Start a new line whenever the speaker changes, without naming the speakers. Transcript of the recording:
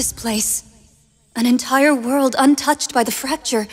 this place. An entire world untouched by the fracture.